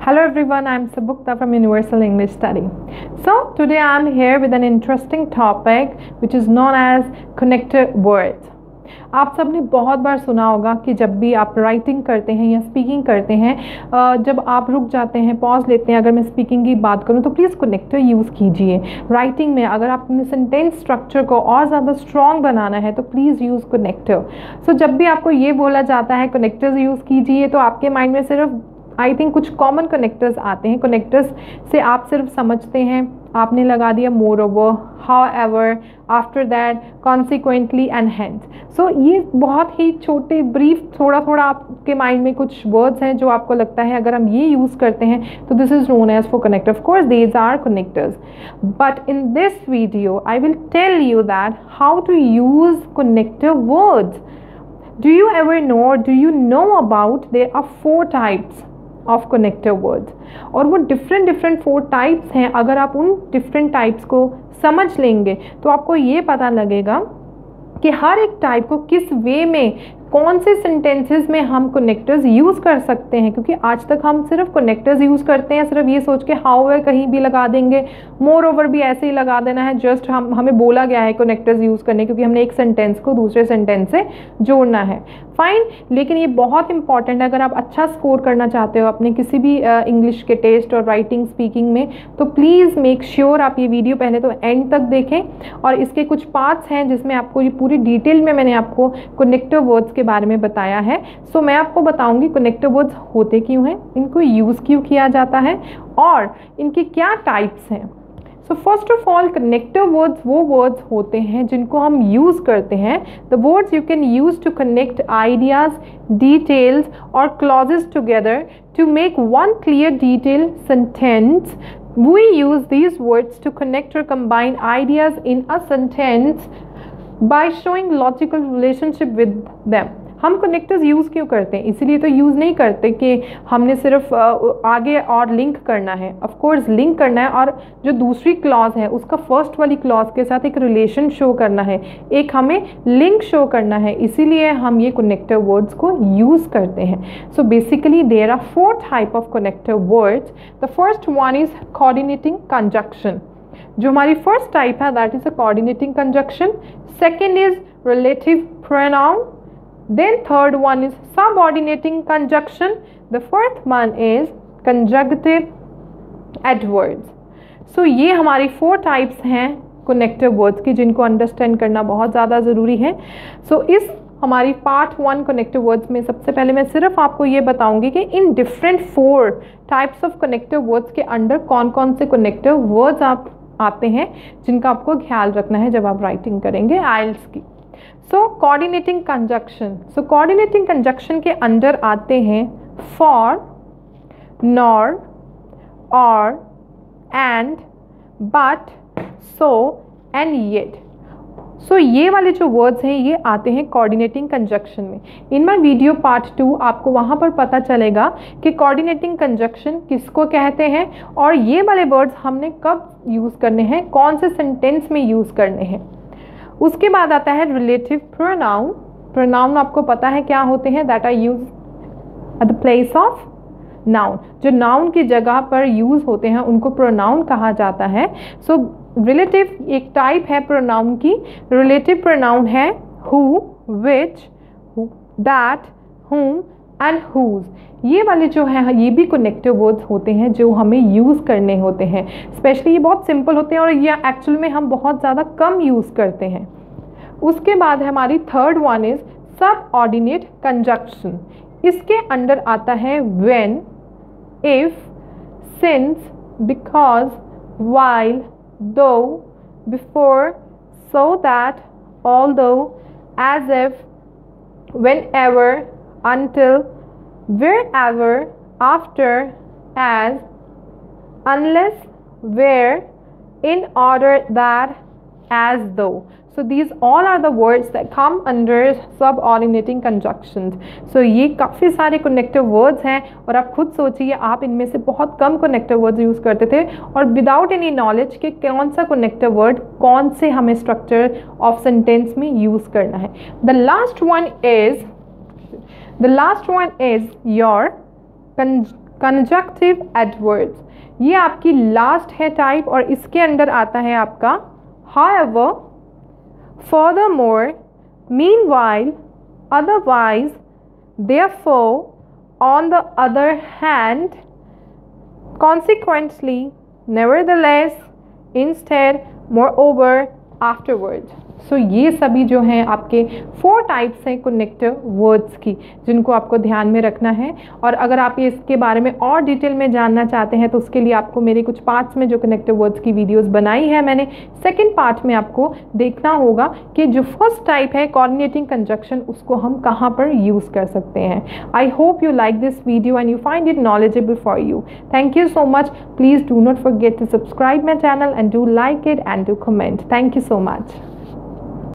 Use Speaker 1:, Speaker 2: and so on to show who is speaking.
Speaker 1: Hello everyone, I'm Sabukta from Universal English Study. So today I'm here with an interesting topic which is known as connected words. आप सबने बहुत बार सुना होगा कि जब भी आप राइटिंग करते हैं या स्पीकिंग करते हैं जब आप रुक जाते हैं पॉज लेते हैं अगर मैं स्पीकिंग की बात करूँ तो प्लीज़ कनेक्टर यूज़ कीजिए राइटिंग में अगर आप अपने सेंटेंस स्ट्रक्चर को और ज़्यादा स्ट्रॉन्ग बनाना है तो प्लीज़ यूज़ कनेक्टर सो जब भी आपको ये बोला जाता है कनेक्टर्स यूज़ कीजिए तो आपके माइंड में सिर्फ़ आई थिंक कुछ कॉमन कनेक्टर्स आते हैं। कनेक्टर्स से आप सिर्फ़ समझते हैं। आपने लगा दिया moreover however after that consequently and hand so ये बहुत ही छोटे ब्रीफ थोड़ा थोड़ा आपके माइंड में कुछ वर्ड्स हैं जो आपको लगता है अगर हम ये यूज़ करते हैं तो this is known as four connect of course these are connectors but in this video I will tell you that how to use connective words do you ever know do you know about there are four types? Of connective words और वो different different four types हैं। अगर आप उन different types को समझ लेंगे तो आपको ये पता लगेगा कि हर एक टाइप को किस वे में कौन से सेंटेंसेस में हम कनेक्टर्स यूज़ कर सकते हैं? क्योंकि आज तक हम सिर्फ़ कनेक्टर्स यूज़ करते हैं सिर्फ़ ये सोच के हाउ वे कहीं भी लगा देंगे। मोर ओवर भी ऐसे ही लगा देना है जस्ट हम हमें बोला गया है कनेक्टर्स यूज़ करने क्योंकि हमने एक सेंटेंस को दूसरे सेंटेंस से जोड़ना है। फाइन लेकिन ये बहुत इंपॉर्टेंट है अगर आप अच्छा स्कोर करना चाहते हो अपने किसी भी इंग्लिश uh, के टेस्ट और राइटिंग स्पीकिंग में तो प्लीज़ मेक श्योर आप ये वीडियो पहले तो एंड तक देखें। और इसके कुछ पार्ट्स हैं जिसमें आपको ये पूरी डिटेल में मैंने आपको कनेक्टिव वर्ड्स के बारे में बताया है। सो so, मैं आपको बताऊँगी कनेक्टिव वर्ड्स होते क्यों हैं इनको यूज़ क्यों किया जाता है और इनके क्या टाइप्स हैं। So first of all connective words वो वर्ड्स होते हैं जिनको हम यूज़ करते हैं। The words you can use to connect ideas details और clauses together to make one clear detail sentence we use these words to connect or combine ideas in a sentence. By showing logical relationship with them. हम connectors use क्यों करते हैं? इसीलिए तो use नहीं करते कि हमने सिर्फ़ आगे और लिंक करना है। ऑफ़ कोर्स लिंक करना है और जो दूसरी क्लॉज है, उसका फ़र्स्ट वाली क्लॉज के साथ एक रिलेशन शो करना है। एक हमें लिंक शो करना है, इसीलिए हम ये कनेक्टिव वर्ड्स को यूज़ करते हैं। So basically there are four type of connective words the first one is coordinating conjunction जो हमारी फ़र्स्ट टाइप है that is a coordinating conjunction second is relative pronoun Then third one is subordinating conjunction. The fourth one is conjunctive adverbs. So, ये हमारी four types हैं connective words की, जिनको understand करना बहुत ज़्यादा ज़रूरी है सो So, इस हमारी पार्ट वन कनेक्टिव वर्ड्स में सबसे पहले मैं सिर्फ़ आपको ये बताऊँगी कि इन different four types of connective words के अंडर कौन कौन से कनेक्टिव वर्ड्स आप आते हैं, जिनका आपको ख्याल रखना है जब आप राइटिंग करेंगे आइल्स की। So coordinating conjunction so coordinating conjunction के अंडर आते हैं for nor or and but so and yet so so, ये वाले जो वर्ड्स हैं ये आते हैं कोऑर्डिनेटिंग कंजक्शन में। In my video part two आपको वहाँ पर पता चलेगा कि कोऑर्डिनेटिंग कंजक्शन किसको कहते हैं और ये वाले वर्ड्स हमने कब यूज़ करने हैं कौन से सेंटेंस में यूज़ करने हैं। उसके बाद आता है रिलेटिव प्रोनाउन प्रोनाउन आपको पता है क्या होते हैं that are use at the place of noun जो नाउन की जगह पर यूज़ होते हैं उनको प्रोनाउन कहा जाता है। सो so, रिलेटिव एक टाइप है प्रोनाउन की रिलेटिव प्रोनाउन है who which that whom and whose ये वाले जो हैं, ये भी कनेक्टिव वर्ड्स होते हैं जो हमें यूज़ करने होते हैं। स्पेशली ये बहुत सिंपल होते हैं और ये एक्चुअल में हम बहुत ज़्यादा कम यूज़ करते हैं। उसके बाद हमारी third one is subordinate conjunction इसके अंडर आता है when if since because while though, before, so that, although, as if, whenever, until, wherever, after, as, unless, where, in order that, as though so these all are the words that come under subordinating conjunctions so ये काफ़ी सारे connective words हैं और आप खुद सोचिए आप इनमें से बहुत कम connective words यूज़ करते थे और without any knowledge कि कौन सा connective word कौन से हमें structure of sentence में यूज़ करना है the last one is The last one is your con conjunctive adverbs ये आपकी लास्ट है टाइप और इसके अंडर आता है आपका However, furthermore, meanwhile, otherwise, therefore, on the other hand, consequently, nevertheless, instead, moreover, afterward. So so, ये सभी जो हैं आपके फोर टाइप्स हैं कनेक्टिव वर्ड्स की जिनको आपको ध्यान में रखना है। और अगर आप ये इसके बारे में और डिटेल में जानना चाहते हैं तो उसके लिए आपको मेरे कुछ पार्ट्स में जो कनेक्टिव वर्ड्स की वीडियोस बनाई है मैंने सेकेंड पार्ट में आपको देखना होगा कि जो फ़र्स्ट टाइप है कॉर्डिनेटिंग कंजक्शन उसको हम कहाँ पर यूज़ कर सकते हैं। I hope you like this video and you find it knowledgeable for you thank you so much please do not forget to subscribe my channel and do like it and do comment thank you so much